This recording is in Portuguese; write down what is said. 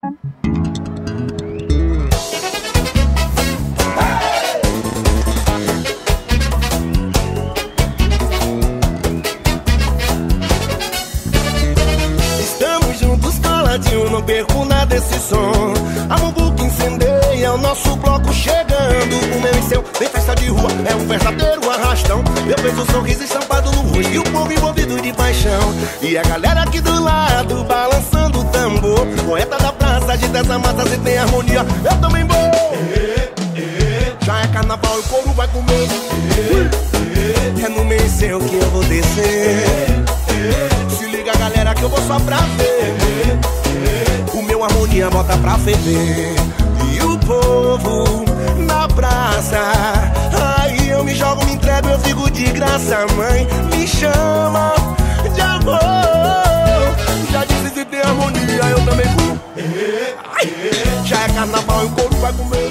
Estamos juntos coladinho, não perco nada esse som. A Mumbuca incendeia, o nosso bloco chegando. O meu e seu, tem festa de rua, é um verdadeiro arrastão. Eu vejo um sorriso estampado no rosto e o povo envolvido de paixão. E a galera aqui do lado, balançando praça, agita essa massa, se tem harmonia Eu também vou Já é carnaval e o couro vai comer É no meio seu que eu vou descer se liga, galera, que eu vou só pra ver. O meu harmonia bota pra ferver. E o povo na praça. Aí eu me jogo, me entrego, eu fico de graça. Mãe, me chama Já é carnaval e o corpo vai comer.